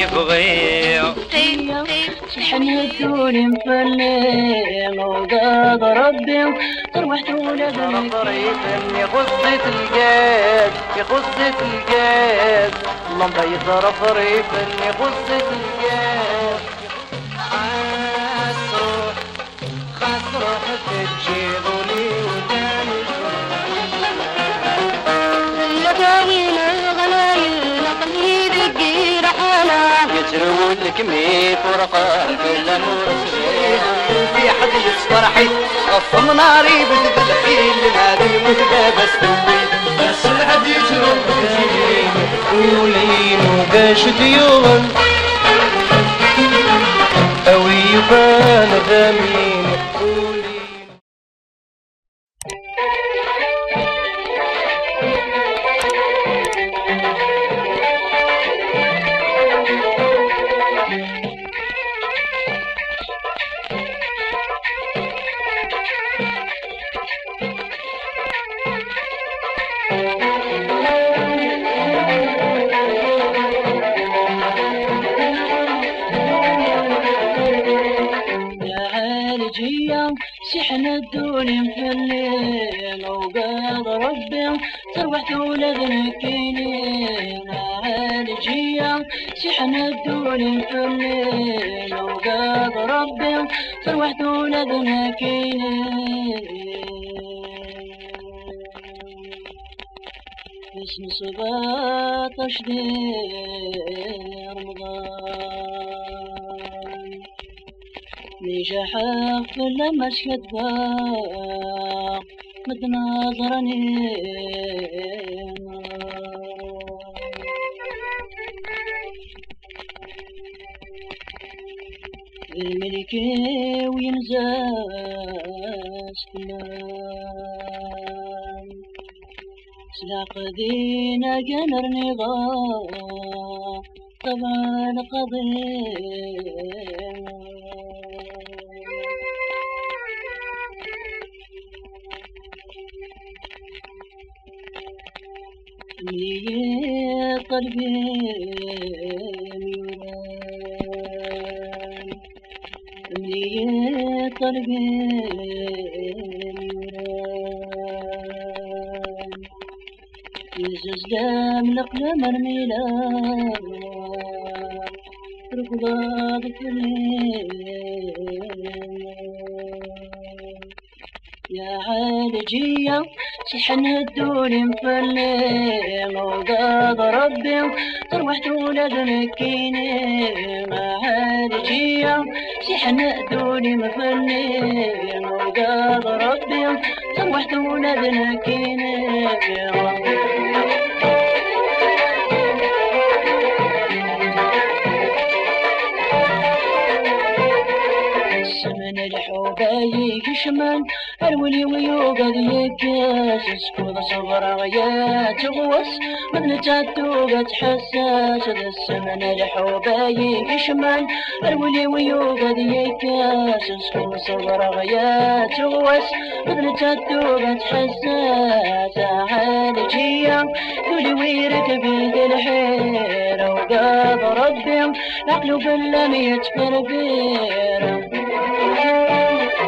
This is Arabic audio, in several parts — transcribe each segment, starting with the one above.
يبغي شحن الدور مفلي موقاد ربي تروحت ولد طريق يخصت الجاز يخصت الجاز اللمبة يضرب طريق يخصت الجاز لك ميت ورقان كل مرسلين في حد يصفرحي صف ناري بتدلحين لنادي المكتب استوي بس الحد يجرب ولين وقاش ديوغن أوي يبان غامين رمضان نجح لما شكت باق متناظرني الملك وينزاز كمان سلاق دينا قمر نظام طبعا قضينا لي قلبي ميران لي قلبي يزز دام لقلم الميلان ركضات يا عالجية شحن الدور مفلي موقاد ربي تروحت ولد مكيني ما عالجية شحن الدور مفلي موقاد ربي تروحت ولد مكيني شمال الولي ويوقد يكاسس كود صبر غيات غوص من تاتوبة حساس السمن الحبايب شمال الولي ويوقد يكاسس كود صبر غيات غوص من تاتوبة حساس عالجية ذولي ويركب الحيرة وقاد ربي عقله باللم يتكربير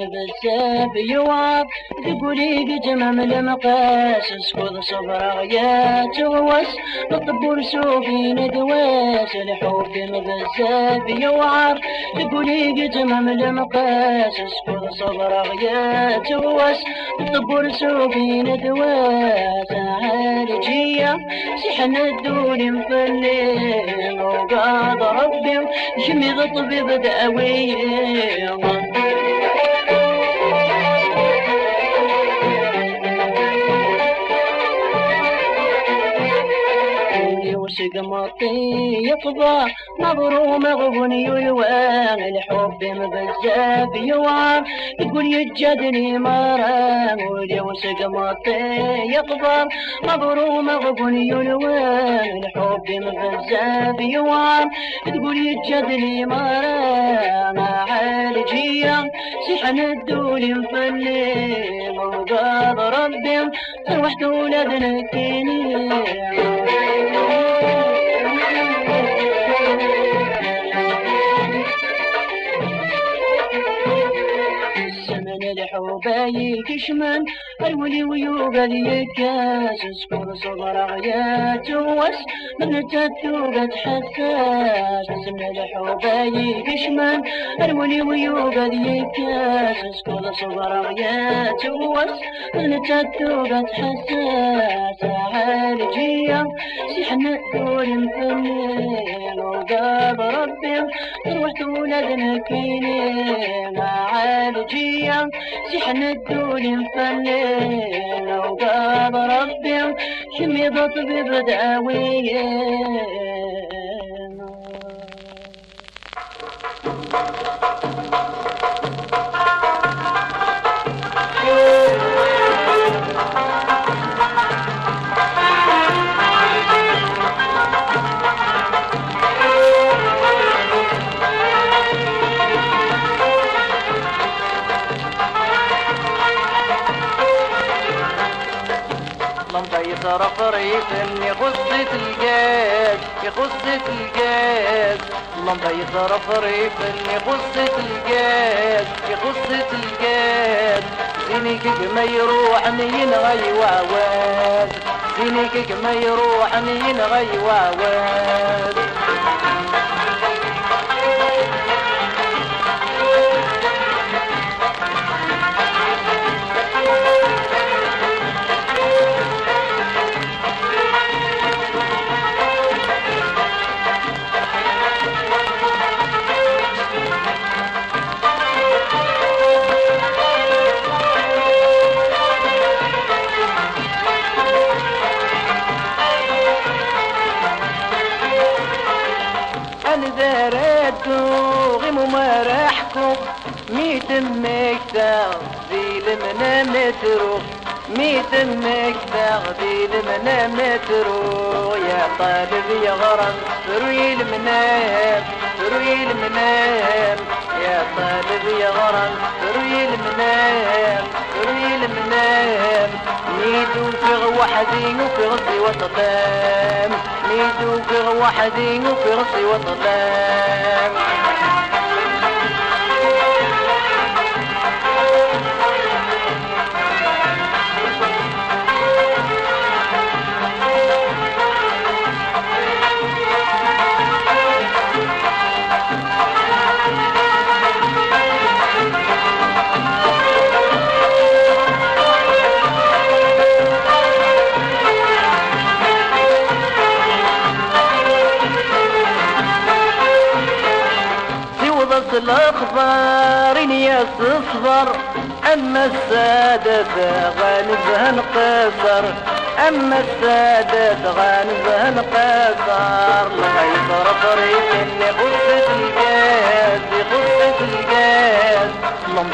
حبي بزاف يوعب تقولي بجمم المقاس خذ صبر غيات غوس بالطبور سوفي ندواس الحب بزاف يوعب تقولي بجمم المقاس خذ صبر غيات غوس بالطبور سوفي ندواس عالجية سحن الدور مفلي وقاد ربي جمي غطبي بدأوي مطي يقضى نظر مغبني يوان الحب مبزاف يوان. يقول يجدني مرام واليوسق مطي يقضى نظر مغبني يوان الحب مبزاف يوان. تقول يجدني مرام عالجية سيحن الدول مفلي موضاد ربي روحت ولادنا كيني الحباي كشمن الولي ويوغد يكاس سكون صغر غيات وس من تتوغد حساس الزمن الحباي كشمن الولي ويوغد يكاس سكون صغر غيات وس من تتوغد حساس عالجية سيحنا دور مفنين وقاب ربي روحت ولادنا كينين عالجية سيحنا الدول مفنين وقاب ربي حميضة طبيب دعويين لمبة يصرف ريف اني خصة الجاز في خصة الجاز لمبة يصرف ريف اني خصة الجاز في خصة الجاز زيني كيك ما يروح ينغي وعواد زيني كيك ما يروح ينغي وعواد land. أما السادة غانبها نقصر أما السادة غانبها نقصر الغيطر طريق اللي خصت الجاز خصت الجاز.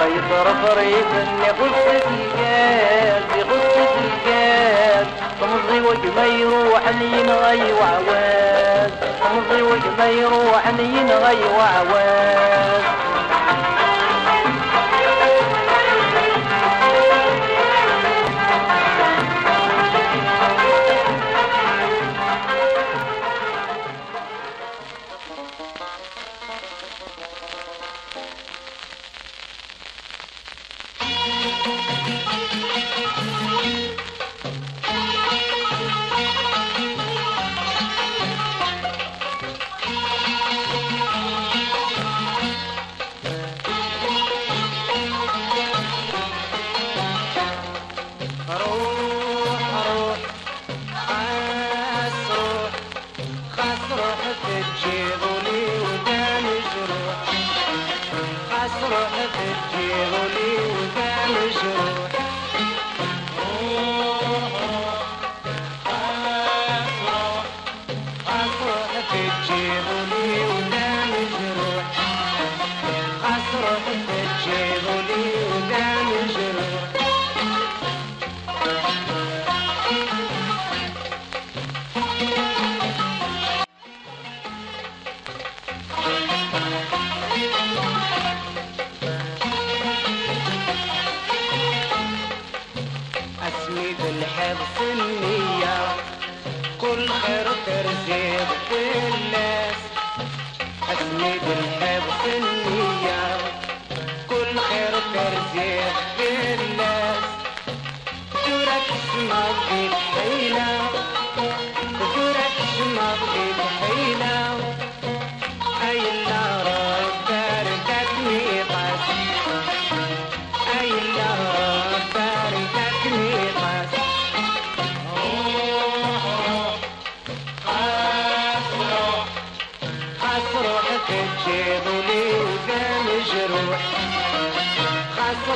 يطر طريق اللي خصت الجاز خصت الجاز. طمزي وجه يروح ينغي وعواز. طمزي وجه يروح ينغي وعواز.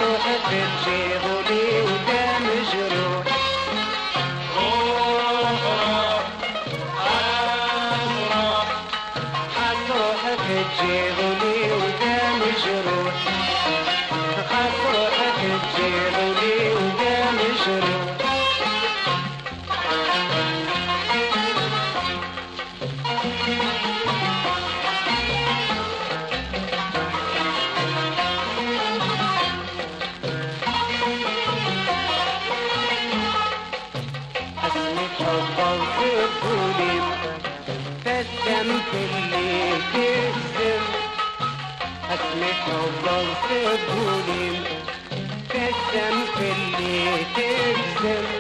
خاص روحك again.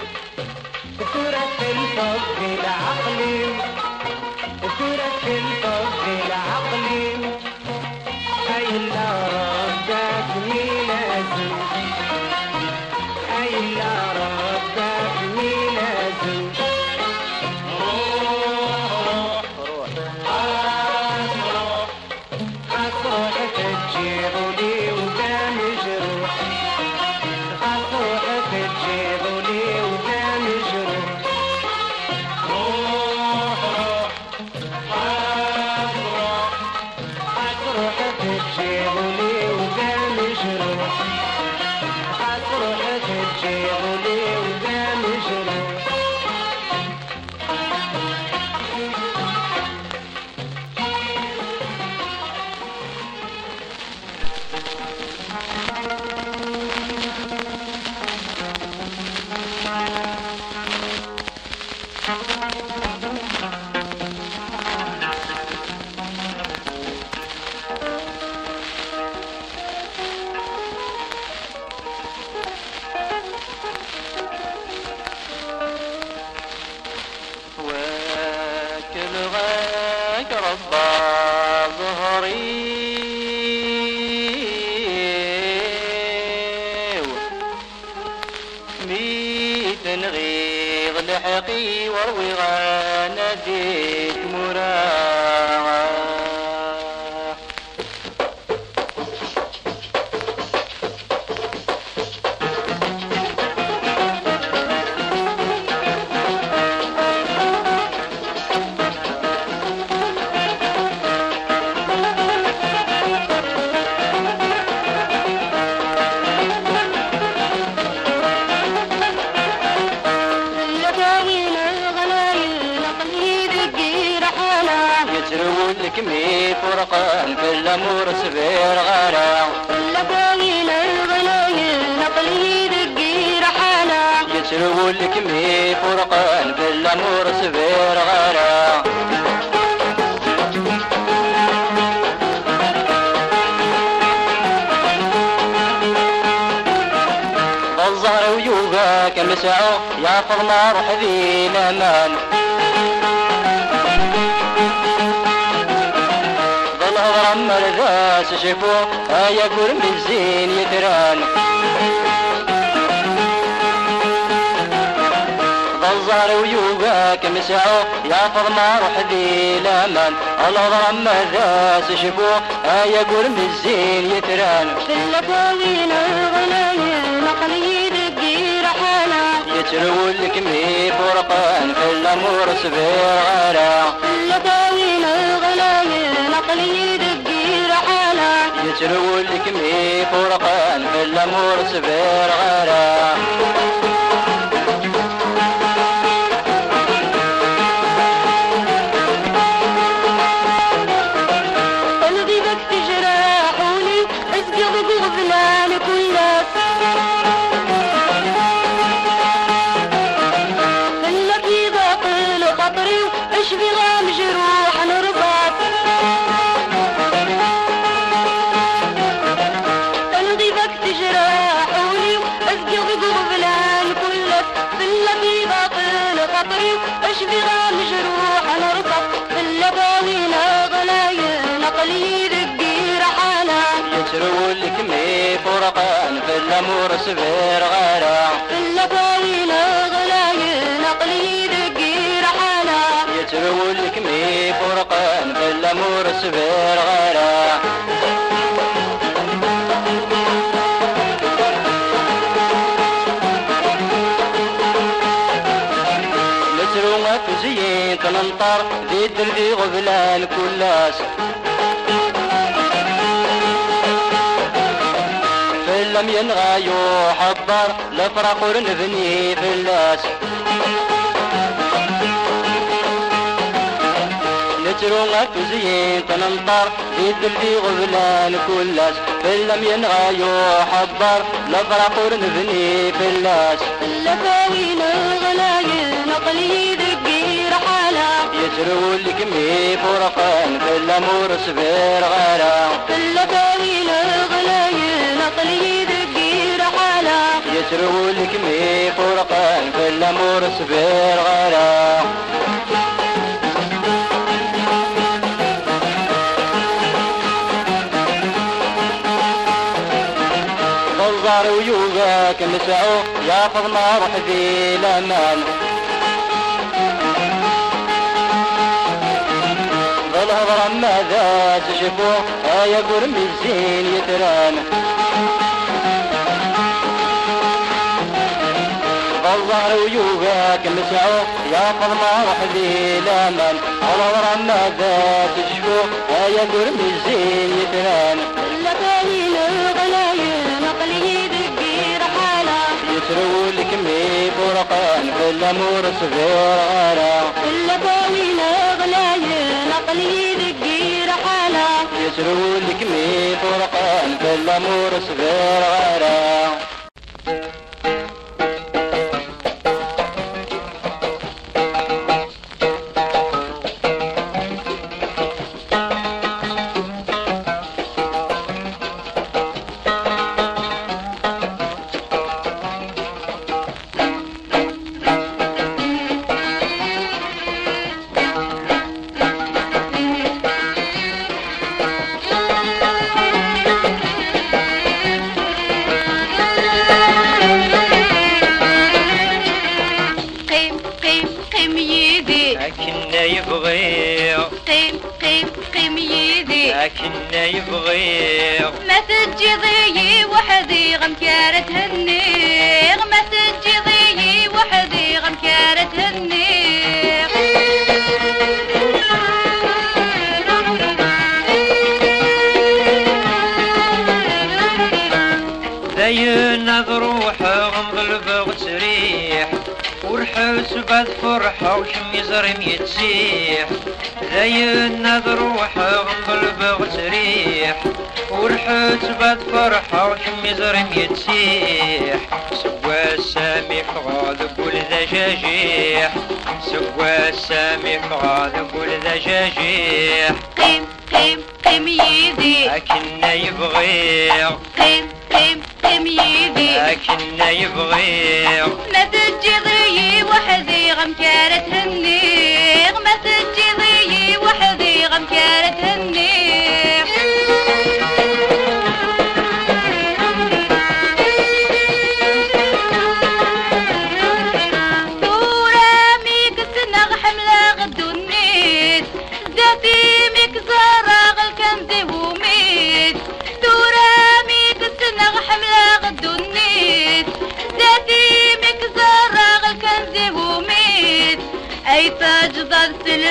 الأمور سبير غانا لداوين الغنايل نقلي دقي رحانا يترون لك مي فرقان في الأمور سبير غانا الزهر ويوبك مسعو يا فضنا روح ذي الامان مرذاس شفو يا قرم بالزين يتران ظل ويوبك مسعو يا فضنا روح ذي الامان الهضرم مرذاس شفو يا قرم بالزين يتران في اللداوين الغنايل نقلي دقي رحانا. يترول لك مي فرقان في الأمور سبير غانا لداوين الغنايل نقلي دقي رحانا يترول لك مي فرقان في الأمور سبير غانا رحالة يترول لك مي فرقان في الأمور سبير غالا. في اللفاوين غلاي نقلي دقي رحالة يترول لك مي فرقان في الأمور سبير غالا. نترو في زين تنطر ذي الدردي غبلان كلاس فلم ينغايو حبر لفرق ونبني في اللاس نترو في زين تنطر ذي الدردي غبلان كلاس فلم ينغايو حبر لفرق ونبني في اللاس في اللفاوين غلاي نقلي يترو لك مي فرقان في الأمور سبير غالا في اللفاوين غلاي نقلي دقي رحالة يترو لك مي فرقان في الأمور سبير غالا ضلظار ويوبك نسعو يا فضنا روح ذي الامان بالهضرة ماذا تشكو يا قرم الزين يتران. بالظهر ويوبك مسعو يا فضنا روح ذي الامان بالهضرة ماذا تشكو يا قرم الزين يتران. في اللفاوين غلاي نقلي دقي رحالة يترو لك مي فرقان في الأمور صغير غالا رحالة يسرو لك مي فرقان في الأمور صغير غالا فرحة وشم يزرم يتسيح زين روحه غنغلب وتريح ورحس بعد فرحة وشم يزرم يتسيح سوا السامي فغاد قول ذا جاجيح سوا السامي فغاد قول ذا جاجيح. قيم قيم قيم يدي. لكن يبغي قيم قيم يدي. لكن يبغي. ما تجي ضيي وحدي غم كارة هني. ما تجي ضيي وحدي غم كارة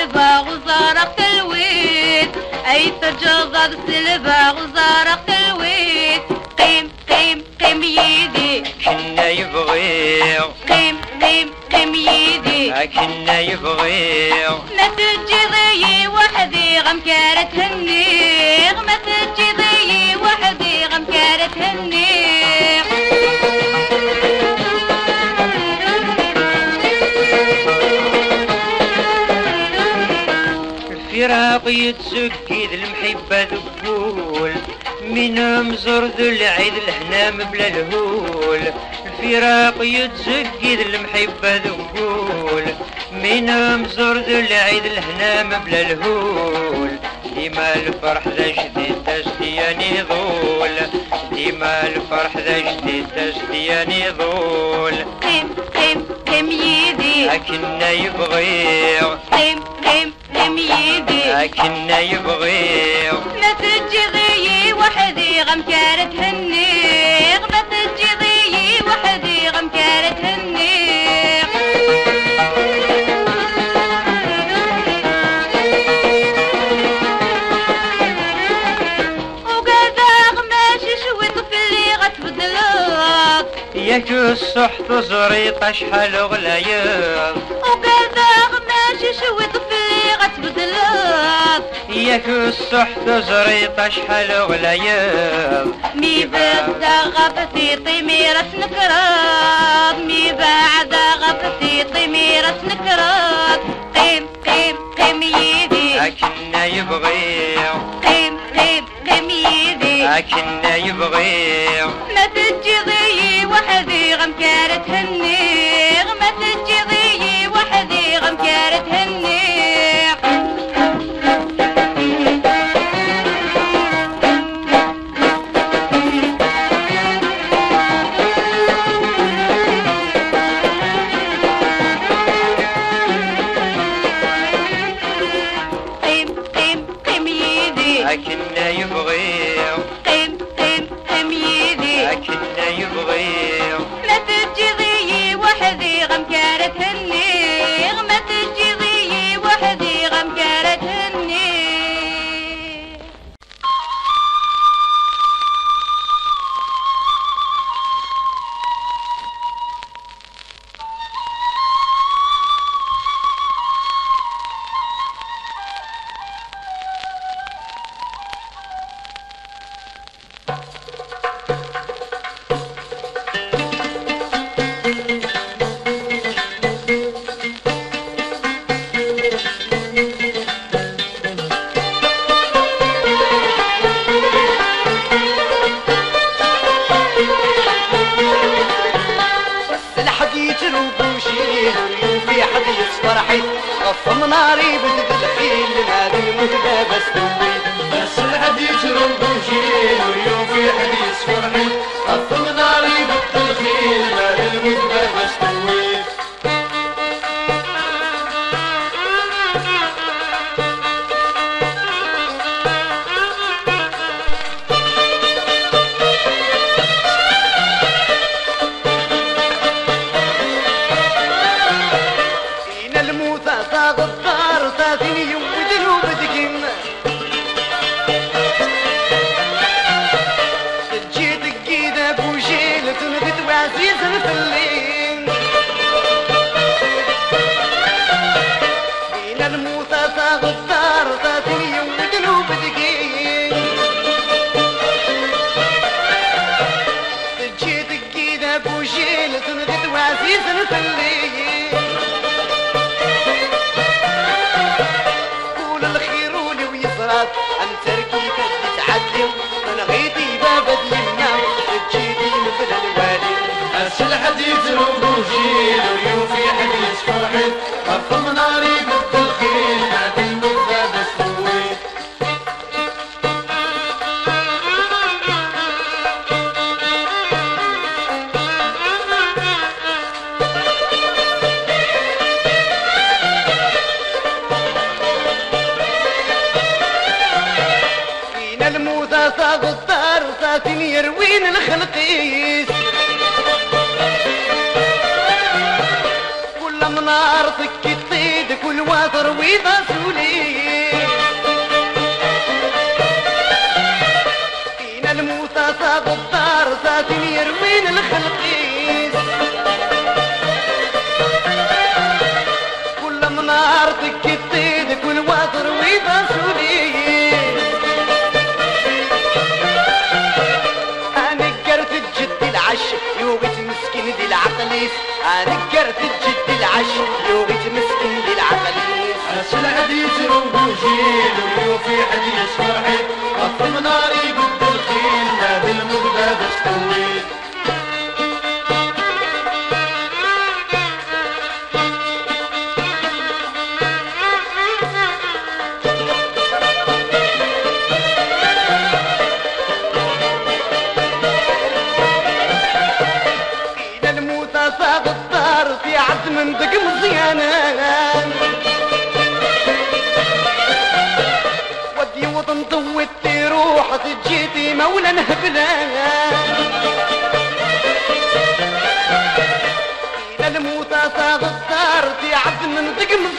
سلبا وزارق الويت أي تجدد سلبا وزارق الويت قيم قيم قيم يدي. كنا يبغي قيم قيم قيم يدي. لكن يبغي ما تجي وحدي غم كارة هني ما تجي العراقي تسكيد المحبة ذبول منهم ذو العيد الهنام بلا الهول. الفراق يتزكد المحبة ذبول منهم ذو العيد الهنام بلا الهول. ديما الفرح ذا جديد تسدياني ظول ديما الفرح ذا جديد تسدياني ظول قيم قيم قيم يدي. أكنا يبغيغ قيم قيم خادم يدي لكن يبغي ما تجي وحدي غمكارة هنيغ ما تجي وحدي غم كارت هني. غماشي شوي طفلي غتبدلوك ياك الصح ياك السحت زريق شحال غليظ. مي بعد غبتي طمي راس نكراد مي بعد غبتي طمي راس نكراد قيم قيم قيم يدي. أكنا يبغي. قيم قيم قيم يدي. أكنا يبغي. ما خاطر ويضا فينا الموتى صاد الدار صاد يروين الخلقيس كل منار تكتيد كل واطر ويضا سولي أنا قرت الجد العش يوبت مسكين دي العقليس. أنا قرت الجد العش يوبت الجميل ويوفي عدل شرعي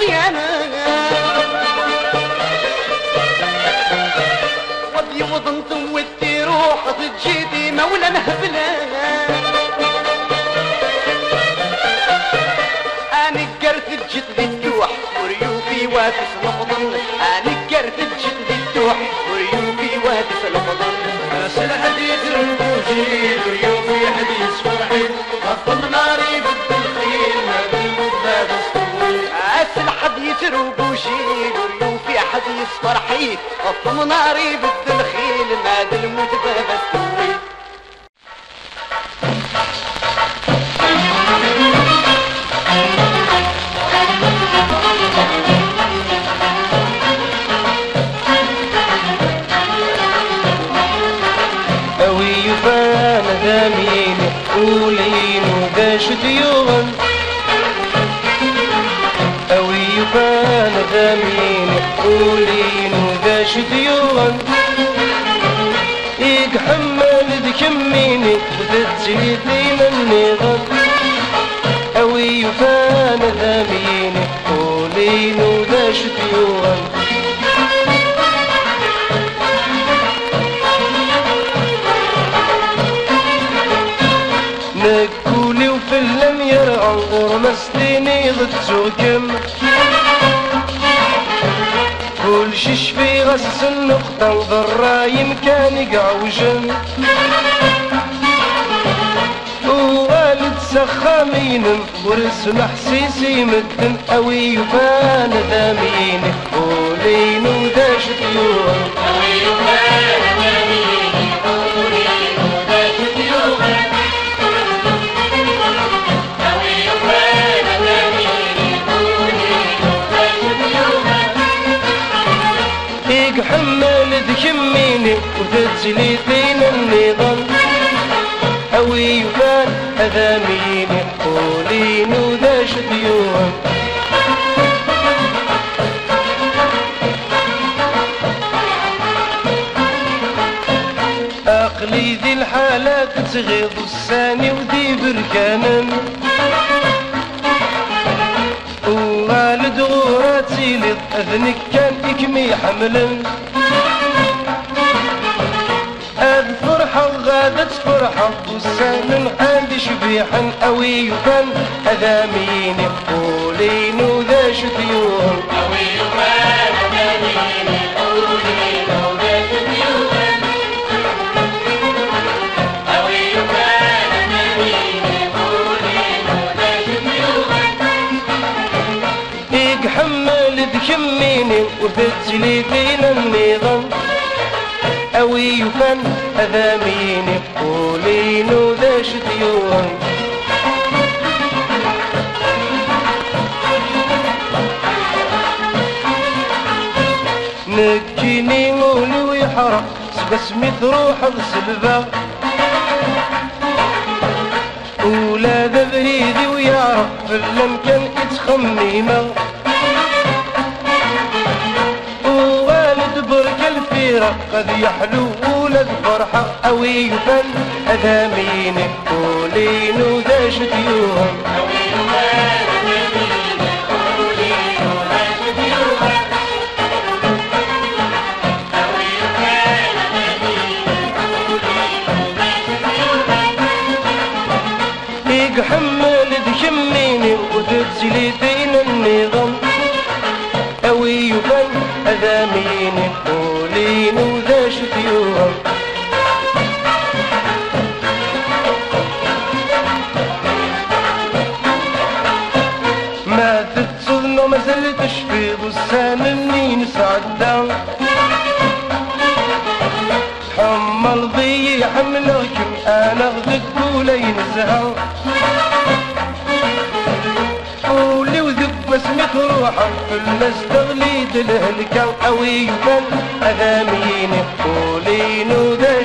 من دق مزيانة ودي وطن طوتي روح تجيتي مولا نهبلا أنا قرت الجد الدوح وريوفي واتس فرحي قطم ناري بد الخيل ما بالموت بستوي غس النقطة وضرايم كان يقعوجم ووالد سخامين ورسم حسيسي مدن قوي وفان ذامين قولين وداش ديوان فيك ذكميني وتتسلي بين النظام أوي يبان أذاميني قولين وذاش ديوان. أقلي ذي الحالات تغيظ الساني ودي بركانا. والد غوراتي لأذنك كان إكمي حملا. فرحة وغادت فرحة وسان عندي شبيحا أوي يبان أذامين قولين وذا شديون إيق حمل ذكميني وفتلي بين النظام. أوي يفن أذاميني قولين وذا شديون نكيني مولي ويحرق بسمي تروح بسلبة ولا ذا بريدي ويعرف في الامكان تخميمه الفيرة قد يحلو ولد فرحة أوي فن أذامين قولين وذا شديوهم وذا شديوهم ما تتصدن وما زلتش في بستان منين سعدان حمل ضي حملكم أنا غدك ولين زهر قولي وذك بسمة روحا في تغليد الهلكة قوي من أذامين قولين وذا